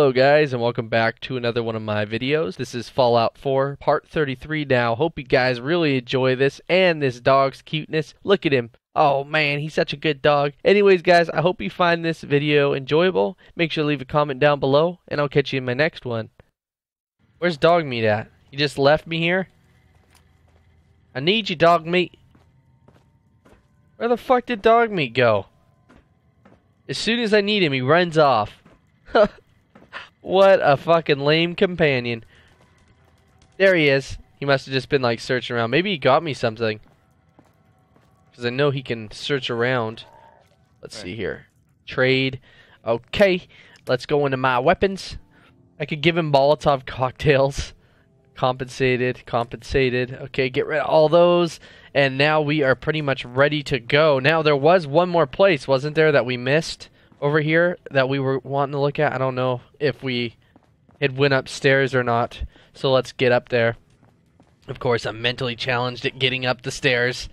Hello guys and welcome back to another one of my videos. This is Fallout 4 part 33 now. Hope you guys really enjoy this and this dog's cuteness. Look at him. Oh man, he's such a good dog. Anyways guys, I hope you find this video enjoyable. Make sure to leave a comment down below and I'll catch you in my next one. Where's dog meat at? You just left me here? I need you dog meat. Where the fuck did dog meat go? As soon as I need him, he runs off. What a fucking lame companion. There he is. He must have just been like searching around. Maybe he got me something. Because I know he can search around. Let's right. see here. Trade. Okay. Let's go into my weapons. I could give him Molotov cocktails. Compensated. Compensated. Okay, get rid of all those. And now we are pretty much ready to go. Now, there was one more place, wasn't there, that we missed? Over here that we were wanting to look at. I don't know if we had went upstairs or not. So let's get up there. Of course, I'm mentally challenged at getting up the stairs.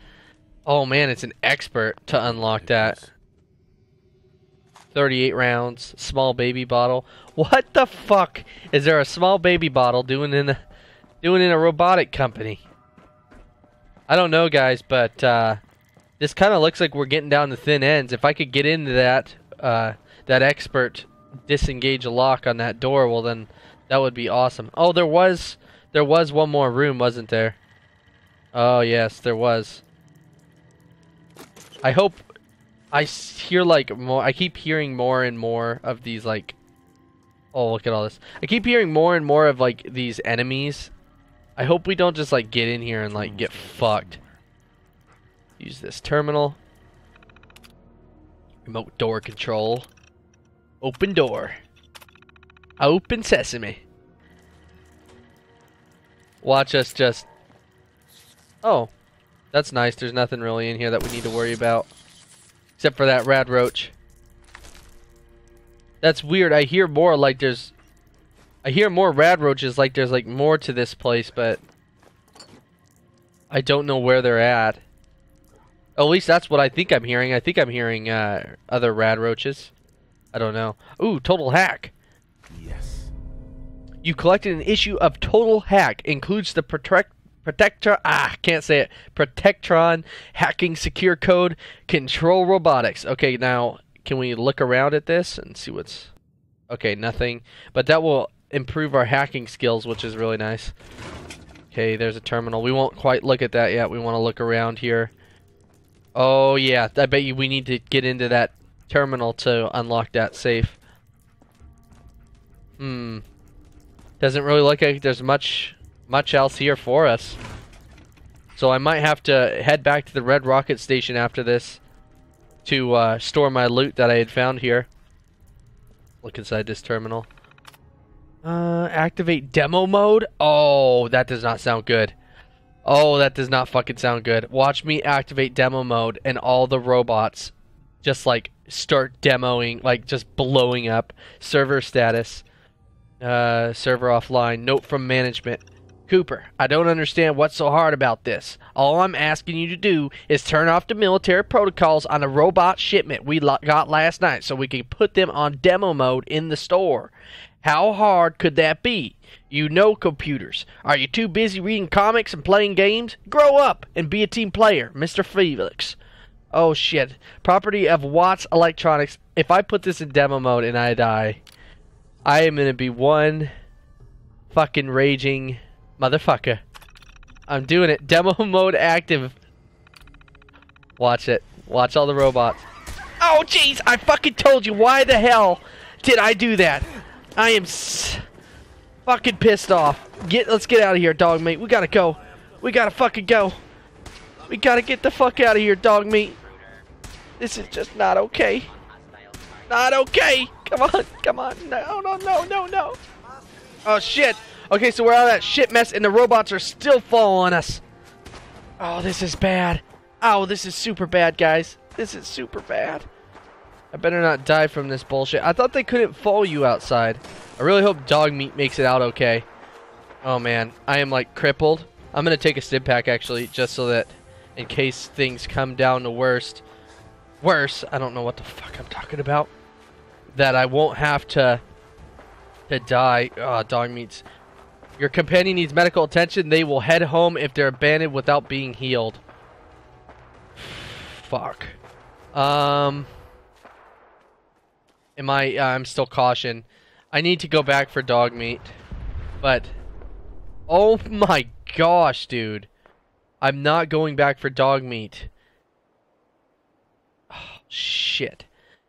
Oh man, it's an expert to unlock that. 38 rounds, small baby bottle. What the fuck is there a small baby bottle doing in a, doing in a robotic company? I don't know, guys, but uh, this kind of looks like we're getting down the thin ends. If I could get into that uh, that expert disengage a lock on that door, well then that would be awesome. Oh, there was there was one more room, wasn't there? Oh yes, there was. I hope I hear like more. I keep hearing more and more of these like. Oh, look at all this! I keep hearing more and more of like these enemies. I hope we don't just like get in here and like get fucked. Use this terminal. Remote door control. Open door. Open sesame. Watch us just... Oh. That's nice. There's nothing really in here that we need to worry about. Except for that rad roach. That's weird. I hear more like there's... I hear more rad roaches like there's like more to this place, but... I don't know where they're at. At least that's what I think I'm hearing. I think I'm hearing uh, other rad roaches. I don't know. Ooh, Total Hack. Yes. You collected an issue of Total Hack. Includes the Protect Protector, Ah, can't say it. Protectron hacking secure code. Control robotics. Okay, now can we look around at this and see what's? Okay, nothing. But that will improve our hacking skills, which is really nice. Okay, there's a terminal. We won't quite look at that yet. We want to look around here. Oh yeah, I bet you we need to get into that terminal to unlock that safe. Hmm. Doesn't really look like there's much much else here for us. So I might have to head back to the Red Rocket Station after this to uh, store my loot that I had found here. Look inside this terminal. Uh, activate demo mode? Oh, that does not sound good. Oh, that does not fucking sound good. Watch me activate demo mode and all the robots just like start demoing, like just blowing up. Server status. Uh, server offline. Note from management. Cooper, I don't understand what's so hard about this. All I'm asking you to do is turn off the military protocols on the robot shipment we got last night so we can put them on demo mode in the store. How hard could that be? You know computers. Are you too busy reading comics and playing games? Grow up and be a team player, Mr. Felix. Oh shit. Property of Wattz Electronics. If I put this in demo mode and I die, I am gonna be one fucking raging motherfucker. I'm doing it. Demo mode active. Watch it. Watch all the robots. Oh jeez, I fucking told you. Why the hell did I do that? I am fucking pissed off. Get, let's get out of here, dog meat. We gotta go. We gotta fucking go. We gotta get the fuck out of here, dog meat. This is just not okay. Not okay. Come on, come on. No, no, no, no, no. Oh shit. Okay, so we're out of that shit mess, and the robots are still following us. Oh, this is bad. Oh, this is super bad, guys. This is super bad. I better not die from this bullshit. I thought they couldn't follow you outside. I really hope dog meat makes it out okay. Oh man, I am like crippled. I'm gonna take a stim pack actually, just so that in case things come down to worst, worse, I don't know what the fuck I'm talking about, that I won't have to to die. Oh, dog meats. Your companion needs medical attention. They will head home if they're abandoned without being healed. Fuck. Um. Am I? Uh, I'm still caution. I need to go back for dog meat, but oh my gosh, dude! I'm not going back for dog meat. Oh, shit.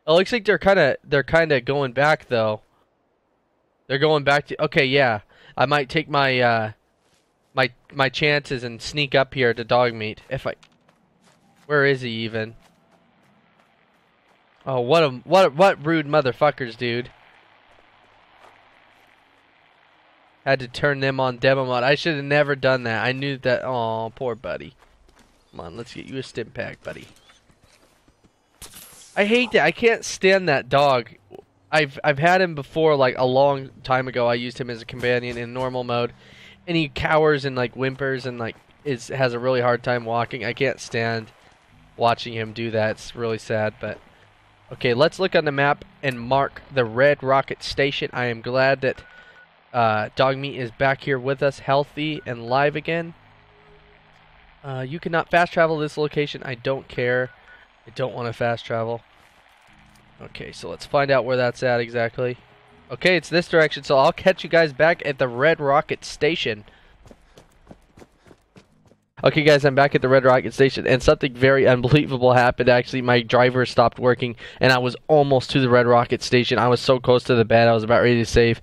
It looks like they're kind of they're kind of going back though. They're going back to okay, yeah. I might take my uh my my chances and sneak up here to dog meat if I Where is he even? Oh, what a what what rude motherfuckers, dude. Had to turn them on demo mode. I should have never done that. I knew that. Oh, poor buddy. Come on, let's get you a stim pack, buddy. I hate that. I can't stand that dog. I've I've had him before, like a long time ago. I used him as a companion in normal mode, and he cowers and like whimpers and like is has a really hard time walking. I can't stand watching him do that. It's really sad, but okay. Let's look on the map and mark the Red Rocket Station. I am glad that uh, Dogmeat is back here with us, healthy and live again. Uh, you cannot fast travel this location. I don't care. I don't want to fast travel. Okay, so let's find out where that's at exactly. Okay, it's this direction, so I'll catch you guys back at the Red Rocket Station. Okay guys, I'm back at the Red Rocket Station, and something very unbelievable happened. Actually, my driver stopped working, and I was almost to the Red Rocket Station. I was so close to the bed, I was about ready to save.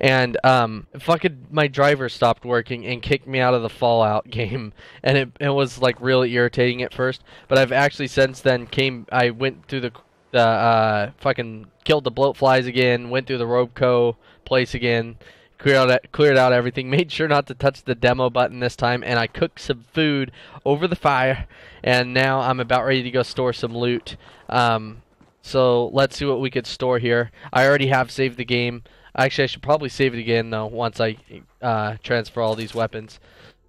And, um, fucking, my driver stopped working and kicked me out of the Fallout game. And it, it was, like, really irritating at first. But I've actually since then came, I went through the, the, uh, fucking, killed the bloat flies again, went through the Robeco place again, cleared out cleared out everything made sure not to touch the demo button this time and I cooked some food over the fire and now I'm about ready to go store some loot. Um, so let's see what we could store here. I already have saved the game. Actually I should probably save it again though once I uh, transfer all these weapons.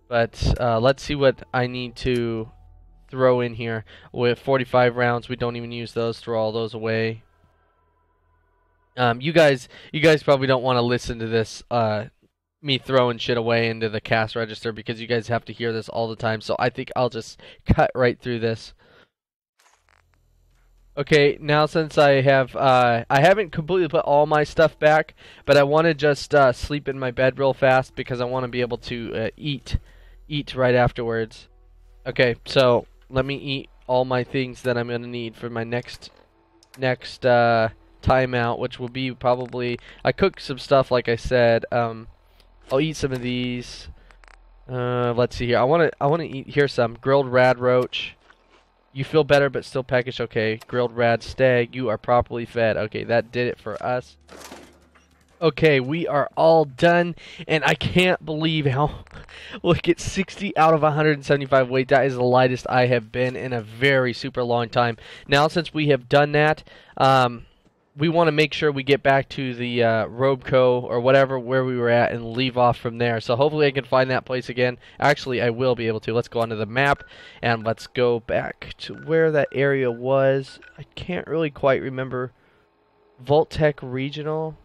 But uh, let's see what I need to throw in here. With 45 rounds we don't even use those. Throw all those away um, you guys, you guys probably don't want to listen to this, uh, me throwing shit away into the cash register because you guys have to hear this all the time. So I think I'll just cut right through this. Okay, now since I have, uh, I haven't completely put all my stuff back, but I want to just uh, sleep in my bed real fast because I want to be able to uh, eat, eat right afterwards. Okay, so let me eat all my things that I'm gonna need for my next, next, uh, timeout, which will be probably I cooked some stuff like I said. Um, I'll eat some of these. Uh, let's see here. I want to I want to eat here some grilled rad roach. You feel better but still peckish. Okay, grilled rad stag. You are properly fed. Okay, that did it for us. Okay, we are all done, and I can't believe how. Look, it's 60 out of 175 weight. That is the lightest I have been in a very super long time. Now, since we have done that, um, we want to make sure we get back to the uh, Robeco or whatever where we were at and leave off from there. So hopefully I can find that place again. Actually, I will be able to. Let's go onto the map and let's go back to where that area was. I can't really quite remember. Vault-Tec Regional?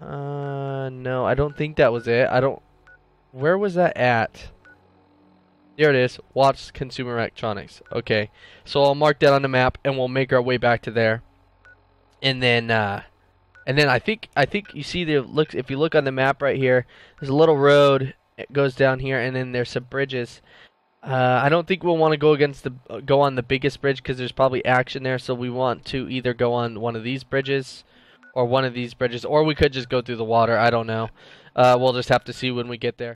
Uh, no, I don't think that was it. I don't... Where was that at? There it is. Wattz Consumer Electronics. Okay. So I'll mark that on the map and we'll make our way back to there and then uh, and then I think I think you see the looks if you look on the map right here, there's a little road it goes down here, and then there's some bridges. Uh, I don't think we'll want to go against the uh, go on the biggest bridge because there's probably action there. So we want to either go on one of these bridges or one of these bridges, or we could just go through the water. I don't know. Uh, we'll just have to see when we get there.